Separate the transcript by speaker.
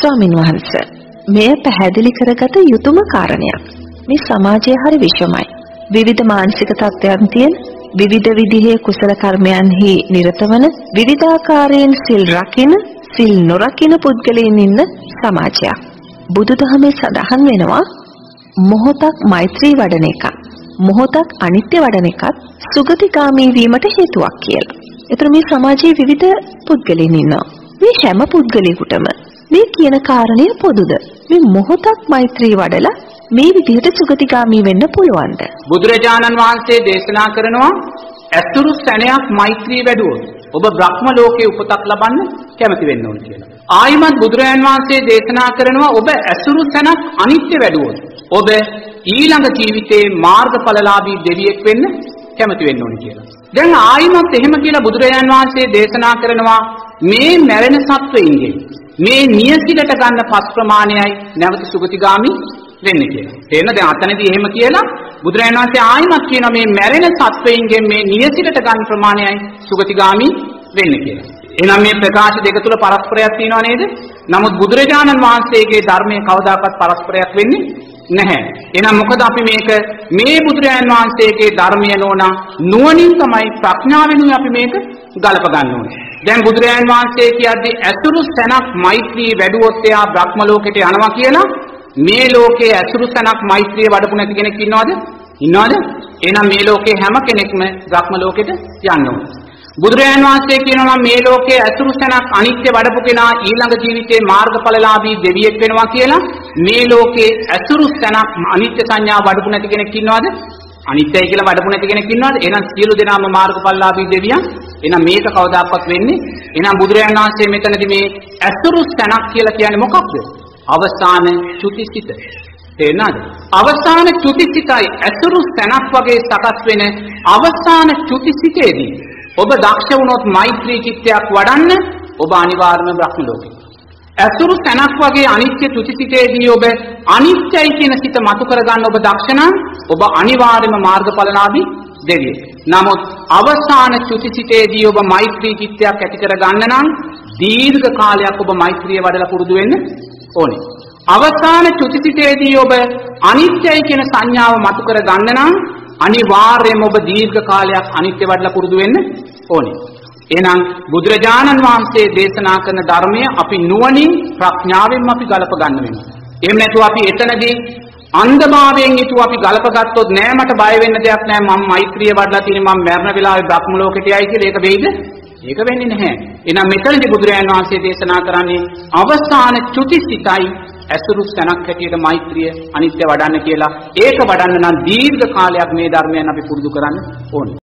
Speaker 1: ස්වාමින් වහන්සේ මෙය පැහැදිලි කරගත යුතුම කාරණයක්. මේ සමාජය හරි විෂමයි. විවිධ මානසික තත්ත්වයන් තියෙන විවිධ විදිහේ කුසල කර්මයන්හි නිරත වන විවිධාකාරයෙන් සිල් රකින සිල් නොරකින පුද්ගලයන් ඉන්න සමාජයක්. බුදුදහමේ සඳහන් වෙනවා මොහොතක් මෛත්‍රී වඩන එක මොහොතක් අනිත්‍ය වඩන එකත් සුගතිගාමී වීමට හේතුවක් කියලා. ඒතර මේ සමාජයේ විවිධ පුද්ගලයන් ඉන්නවා. මේ හැම පුද්ගලයෙකුටම මේ කියන කාරණය පොදුද? මේ මොහොතක් මෛත්‍රී වඩලා මේ විදිහට සුගතිගාමී වෙන්න පුළුවන්ද?
Speaker 2: බුදුරජාණන් වහන්සේ දේශනා කරනවා ඇතුරු සැනයක් මෛත්‍රී වැඩුවොත් ඔබ බ්‍රහ්ම ලෝකයේ උපතක් ලබන්න කැමති වෙන්න ඕන කියලා. ආයිමත් බුදුරජාණන් වහන්සේ දේශනා කරනවා ඔබ ඇසුරු තැනක් අනිත්‍ය වැඩුවොත් ඔබ ඊළඟ ජීවිතේ මාර්ගඵලලාභී දෙවියෙක් වෙන්න කැමති වෙන්න ඕන කියලා. දැන් ආයිමත් එහෙම කියලා බුදුරජාණන් වහන්සේ දේශනා කරනවා මේ මැරෙන සත්වයින්ගේ මේ නියසිලට ගන්න පස් ප්‍රමාණයයි නැවත සුගතිගාමි වෙන්න කියලා. තේරෙනවද? දැන් අතනදී එහෙම කියලා බුදුරජාණන් වහන්සේ ආයිමත් කියනවා මේ මැරෙන සත්වයින්ගෙන් මේ නියසිලට ගන්න ප්‍රමාණයයි සුගතිගාමි වෙන්න කියලා. එහෙනම් මේ ප්‍රකාශ දෙක තුල පරස්පරයක් තියෙනව නේද? නමුත් බුදුරජාණන් වහන්සේගේ ධර්මයේ කවදාකවත් පරස්පරයක් වෙන්නේ නැහැ. එහෙනම් මොකද අපි මේක මේ බුදුරජාණන් වහන්සේගේ ධර්මය නෝනා නුවණින් තමයි ප්‍රඥාවෙනුයි අපි මේක ගලප ගන්න ඕනේ. දැන් බුදුරජාණන් වහන්සේ කියද්දී ඇසුරු සැනක් මෛත්‍රී වැඩුවොත් එයා බ්‍රහ්ම ලෝකෙට යනවා කියලා මේ ලෝකයේ ඇසුරු සැනක් මෛත්‍රිය වඩපු නැති කෙනෙක් ඉන්නවද? ඉන්නවද? එහෙනම් මේ ලෝකේ හැම කෙනෙක්ම බ්‍රහ්ම ලෝකෙට යන්න ඕනේ. බුදුරජාණන් වහන්සේ කියනවා මේ ලෝකයේ ඇසුරු සැනක් අනිත්‍ය වඩපු කෙනා ඊළඟ ජීවිතේ මාර්ගඵලලාභී දෙවියෙක් වෙනවා කියලා මේ ලෝකයේ ඇසුරු සැනක් අනිත්‍ය සංඥා වඩපු නැති කෙනෙක් ඉන්නවද? අනිත්‍යයි කියලා වඩපු නැති කෙනෙක් ඉන්නවද? එහෙනම් සියලු දෙනාම මාර්ගඵලලාභී දෙවියන්. එහෙනම් මේක කවදාකවත් වෙන්නේ. එහෙනම් බුදුරජාණන් වහන්සේ මෙතනදී මේ ඇසුරු සැනක් කියලා කියන්නේ මොකක්ද? අවසාන චුතිසිත. තේරෙනවද? අවසාන චුතිසිතයි ඇසුරු සැනක් වගේ සකස් වෙන අවසාන චුතිසිතේදී ඔබ දක්ෂ වුණොත් මෛත්‍රී චිත්තයක් වඩන්න ඔබ අනිවාර්යයෙන්ම බ්‍රහ්ම ලෝකෙට. ඇසුරු තැනක් වගේ අනිත්‍ය තුතිසිතේදී ඔබ අනිත්‍යයි කියන සිත මතු කරගන්න ඔබ දක්ෂ නම් ඔබ අනිවාර්යයෙන්ම මාර්ගඵලලාභී දෙවියෙක්. නමුත් අවසාන චුතිසිතේදී ඔබ මෛත්‍රී චිත්තයක් ඇති කරගන්න නම් දීර්ඝ කාලයක් ඔබ මෛත්‍රිය වඩලා පුරුදු වෙන්න ඕනේ. අවසාන චුතිසිතේදී ඔබ අනිත්‍යයි කියන සංඥාව මතු කරගන්න නම් අනිවාර්යයෙන්ම ඔබ දීර්ඝ කාලයක් අනිත්‍ය වඩලා පුරුදු වෙන්න ඕනේ. එහෙනම් බුදුරජාණන් වහන්සේ දේශනා කරන ධර්මය අපි නුවණින් ප්‍රඥාවෙන් අපි ගලප ගන්න වෙනවා. එහෙම නැතුව අපි එතනදී අන්ධභාවයෙන් යුතුව අපි ගලපගත්තොත් නෑ මට බය වෙන්න දෙයක් නෑ මම මෛත්‍රිය වඩලා තියෙන මම මරණ වෙලාවේ බ්‍රහ්ම ලෝකෙට යයි කියලා ඒක වෙයිද? ඒක වෙන්නේ නැහැ. එහෙනම් මෙතනදී බුදුරජාණන් වහන්සේ දේශනා කරන්නේ අවසාන චුතිසිතයි ඇසුරු ස්තනක් හැටියට මෛත්‍රිය අනිත්‍ය වඩන්න කියලා ඒක වඩන්න නම් දීර්ඝ කාලයක් මේ ධර්මයන් අපි පුරුදු කරන්න ඕනේ